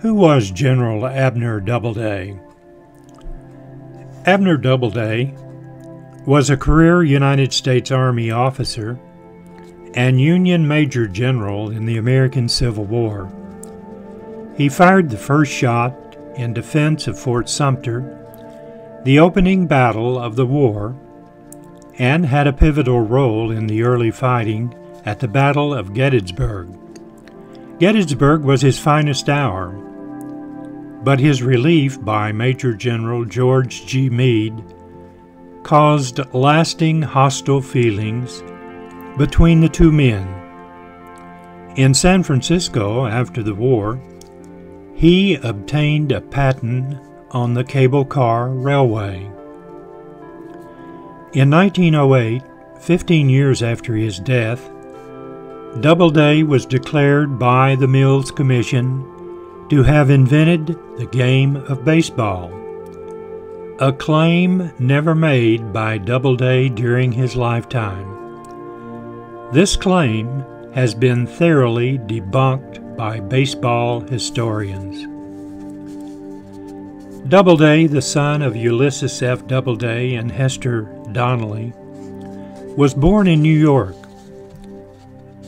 Who was General Abner Doubleday? Abner Doubleday was a career United States Army officer and Union Major General in the American Civil War. He fired the first shot in defense of Fort Sumter, the opening battle of the war, and had a pivotal role in the early fighting at the Battle of Gettysburg. Gettysburg was his finest hour, but his relief by Major General George G. Meade caused lasting hostile feelings between the two men. In San Francisco after the war, he obtained a patent on the cable car railway. In 1908, 15 years after his death, Doubleday was declared by the Mills Commission to have invented the game of baseball, a claim never made by Doubleday during his lifetime. This claim has been thoroughly debunked by baseball historians. Doubleday, the son of Ulysses F. Doubleday and Hester Donnelly, was born in New York.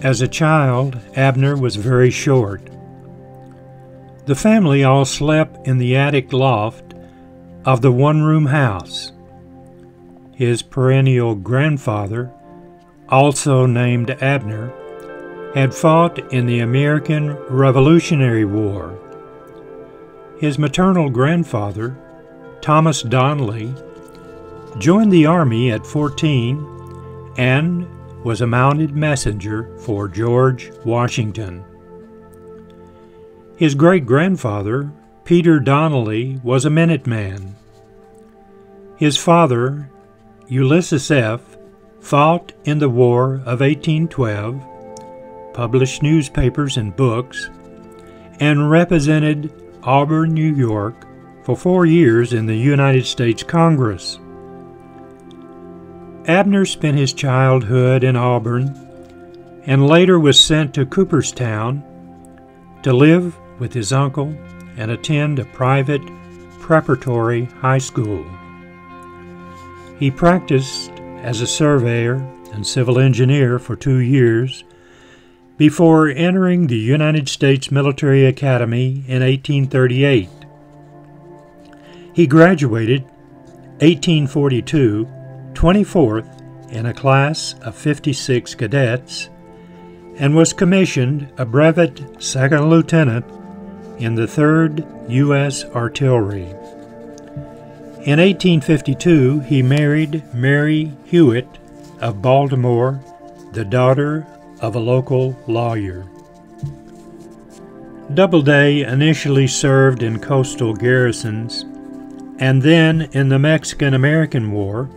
As a child, Abner was very short. The family all slept in the attic loft of the one room house. His perennial grandfather, also named Abner, had fought in the American Revolutionary War. His maternal grandfather, Thomas Donnelly, joined the Army at 14 and was a mounted messenger for George Washington. His great grandfather, Peter Donnelly, was a Minuteman. His father, Ulysses F., fought in the War of 1812, published newspapers and books, and represented Auburn, New York for four years in the United States Congress. Abner spent his childhood in Auburn and later was sent to Cooperstown to live with his uncle and attend a private preparatory high school. He practiced as a surveyor and civil engineer for two years before entering the United States Military Academy in 1838. He graduated 1842, 24th in a class of 56 cadets, and was commissioned a brevet second lieutenant in the 3rd U.S. Artillery. In 1852, he married Mary Hewitt of Baltimore, the daughter of a local lawyer. Doubleday initially served in coastal garrisons and then in the Mexican American War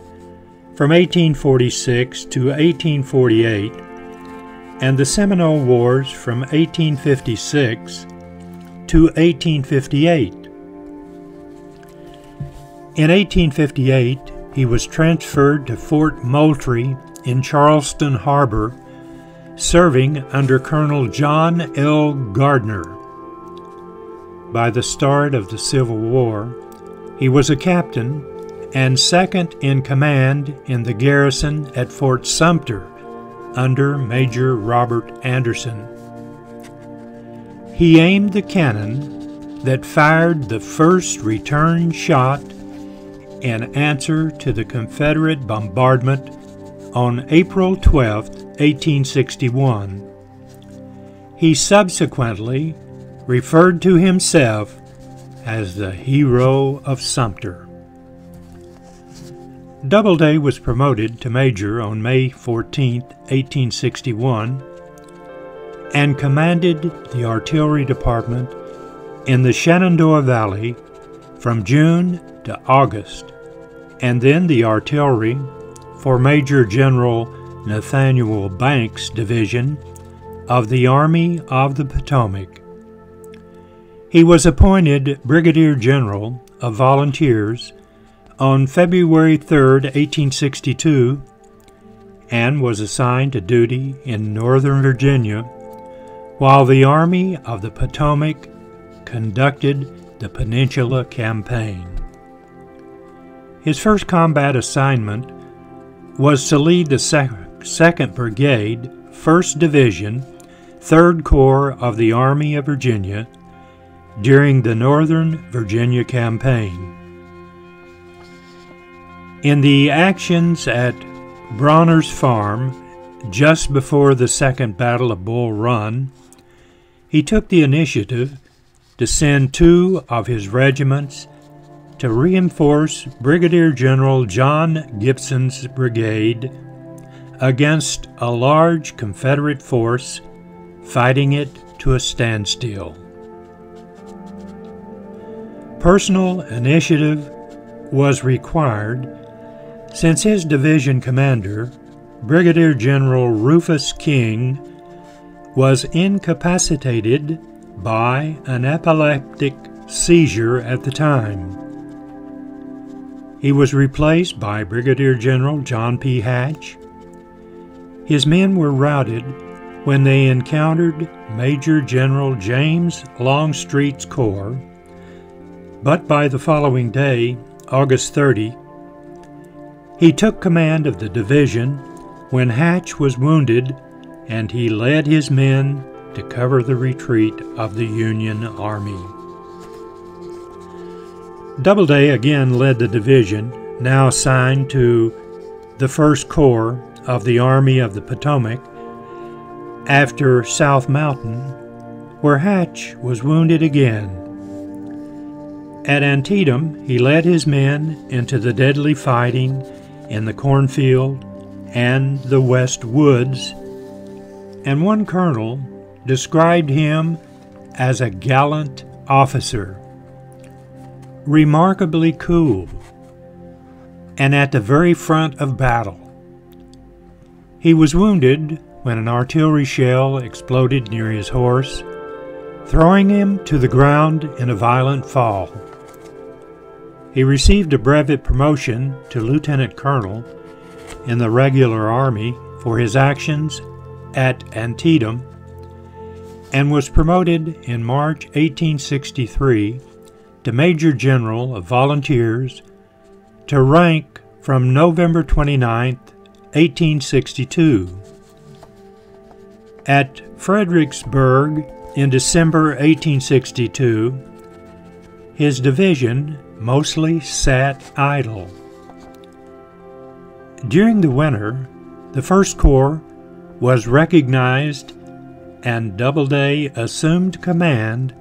from 1846 to 1848 and the Seminole Wars from 1856 to 1858. In 1858, he was transferred to Fort Moultrie in Charleston Harbor, serving under Colonel John L. Gardner. By the start of the Civil War, he was a captain and second in command in the garrison at Fort Sumter under Major Robert Anderson. He aimed the cannon that fired the first return shot in answer to the Confederate bombardment on April 12, 1861. He subsequently referred to himself as the hero of Sumter. Doubleday was promoted to major on May 14, 1861, and commanded the artillery department in the Shenandoah Valley from June to August, and then the artillery for Major General Nathaniel Banks' division of the Army of the Potomac. He was appointed Brigadier General of Volunteers on February 3, 1862, and was assigned to duty in Northern Virginia while the Army of the Potomac conducted the Peninsula Campaign. His first combat assignment was to lead the 2nd Brigade, 1st Division, 3rd Corps of the Army of Virginia during the Northern Virginia Campaign. In the actions at Brawner's Farm, just before the Second Battle of Bull Run, he took the initiative to send two of his regiments to reinforce Brigadier General John Gibson's brigade against a large Confederate force fighting it to a standstill. Personal initiative was required since his division commander, Brigadier General Rufus King, was incapacitated by an epileptic seizure at the time. He was replaced by Brigadier General John P. Hatch. His men were routed when they encountered Major General James Longstreet's corps, but by the following day, August 30, he took command of the division when Hatch was wounded, and he led his men to cover the retreat of the Union Army. Doubleday again led the division, now assigned to the 1st Corps of the Army of the Potomac, after South Mountain, where Hatch was wounded again. At Antietam, he led his men into the deadly fighting in the cornfield and the West Woods, and one colonel described him as a gallant officer, remarkably cool, and at the very front of battle. He was wounded when an artillery shell exploded near his horse, throwing him to the ground in a violent fall. He received a brevet promotion to lieutenant colonel in the regular army for his actions at Antietam and was promoted in March 1863 to Major General of Volunteers to rank from November 29, 1862. At Fredericksburg in December 1862, his division mostly sat idle. During the winter, the 1st Corps was recognized and Doubleday assumed command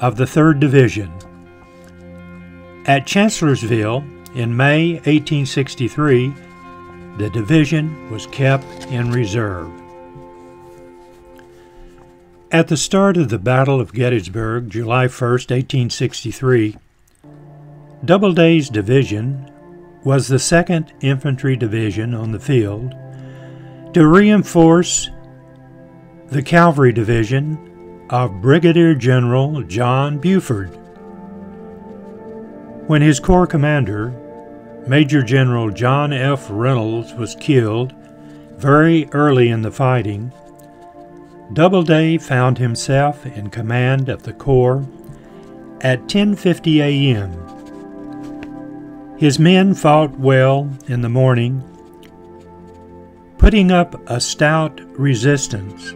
of the 3rd Division. At Chancellorsville in May 1863, the division was kept in reserve. At the start of the Battle of Gettysburg, July 1, 1863, Doubleday's division was the 2nd Infantry Division on the field to reinforce the Cavalry Division of Brigadier General John Buford. When his Corps commander, Major General John F. Reynolds, was killed very early in the fighting, Doubleday found himself in command of the Corps at 10:50 a.m. His men fought well in the morning, putting up a stout resistance.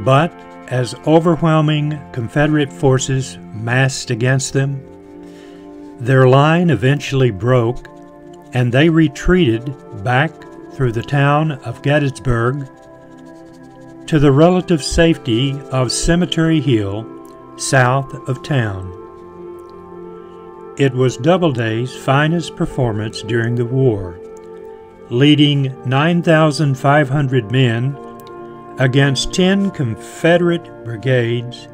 But as overwhelming Confederate forces massed against them, their line eventually broke and they retreated back through the town of Gettysburg to the relative safety of Cemetery Hill south of town. It was Doubleday's finest performance during the war, leading 9,500 men against 10 Confederate brigades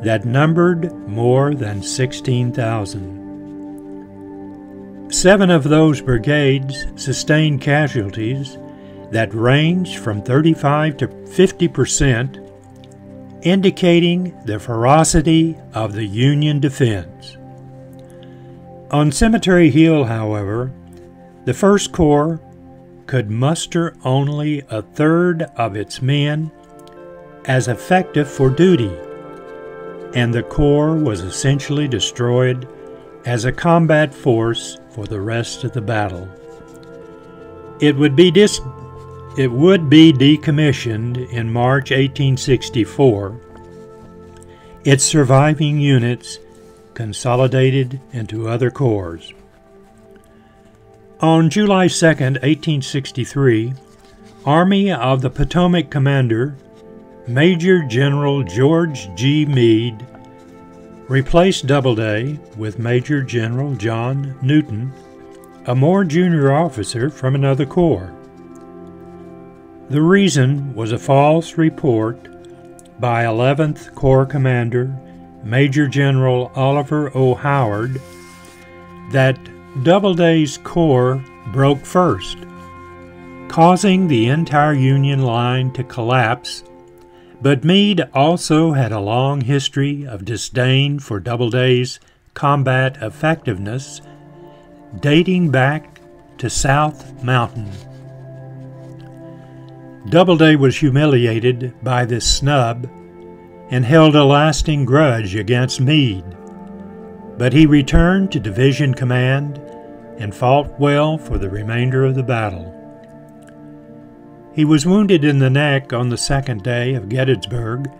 that numbered more than 16,000. Seven of those brigades sustained casualties that ranged from 35 to 50 percent, indicating the ferocity of the Union defense. On Cemetery Hill, however, the First Corps could muster only a third of its men as effective for duty, and the Corps was essentially destroyed as a combat force for the rest of the battle. It would be dis- it would be decommissioned in March 1864. Its surviving units consolidated into other corps. On July 2, 1863, Army of the Potomac commander Major General George G. Meade replaced Doubleday with Major General John Newton, a more junior officer from another corps. The reason was a false report by 11th Corps Commander Major General Oliver O. Howard that Doubleday's corps broke first, causing the entire Union line to collapse but Meade also had a long history of disdain for Doubleday's combat effectiveness, dating back to South Mountain. Doubleday was humiliated by this snub and held a lasting grudge against Meade, but he returned to division command and fought well for the remainder of the battle. He was wounded in the neck on the second day of Gettysburg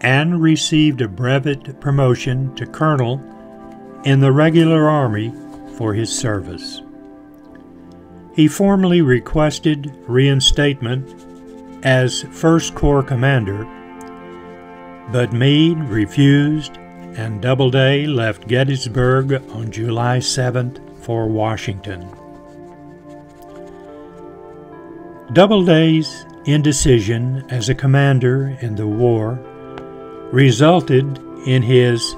and received a brevet promotion to colonel in the regular army for his service. He formally requested reinstatement as First Corps commander, but Meade refused and Doubleday left Gettysburg on July 7th for Washington. Doubleday's indecision as a commander in the war resulted in his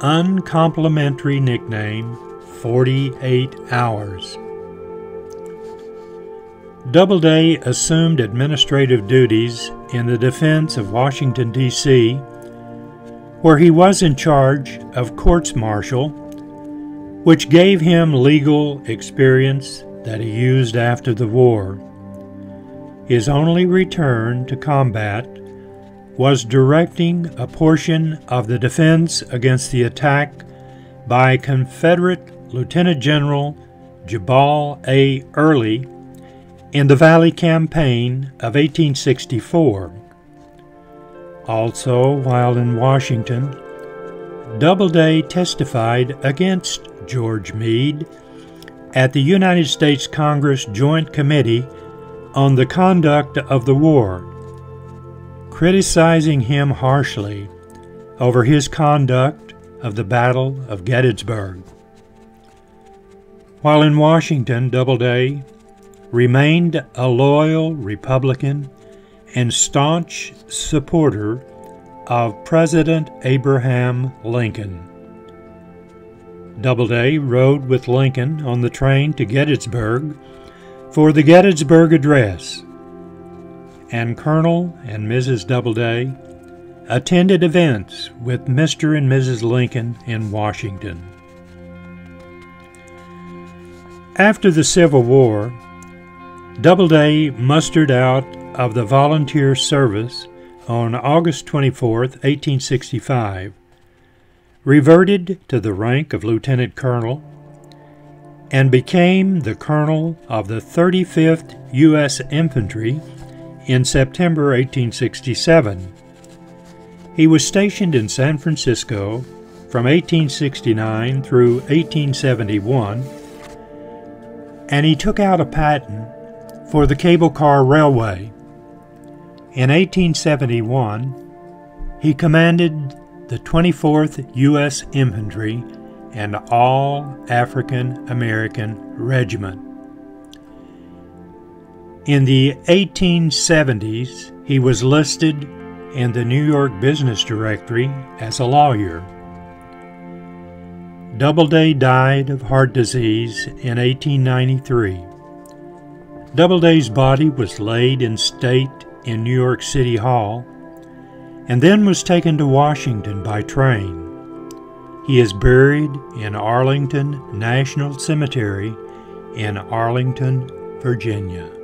uncomplimentary nickname 48 Hours. Doubleday assumed administrative duties in the defense of Washington, D.C., where he was in charge of courts martial, which gave him legal experience that he used after the war. His only return to combat was directing a portion of the defense against the attack by Confederate Lieutenant General Jubal A. Early in the Valley Campaign of 1864. Also, while in Washington, Doubleday testified against George Meade at the United States Congress Joint Committee on the conduct of the war, criticizing him harshly over his conduct of the Battle of Gettysburg. While in Washington, Doubleday remained a loyal Republican and staunch supporter of President Abraham Lincoln. Doubleday rode with Lincoln on the train to Gettysburg for the Gettysburg Address, and Colonel and Mrs. Doubleday attended events with Mr. and Mrs. Lincoln in Washington. After the Civil War, Doubleday mustered out of the volunteer service on August 24, 1865, reverted to the rank of lieutenant colonel, and became the colonel of the 35th U.S. Infantry in September 1867. He was stationed in San Francisco from 1869 through 1871, and he took out a patent for the cable car railway. In 1871, he commanded the 24th U.S. Infantry and All African American Regiment. In the 1870s, he was listed in the New York Business Directory as a lawyer. Doubleday died of heart disease in 1893. Doubleday's body was laid in state in New York City Hall and then was taken to Washington by train. He is buried in Arlington National Cemetery in Arlington, Virginia.